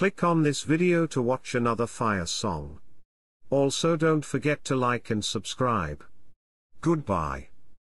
Click on this video to watch another fire song. Also don't forget to like and subscribe. Goodbye.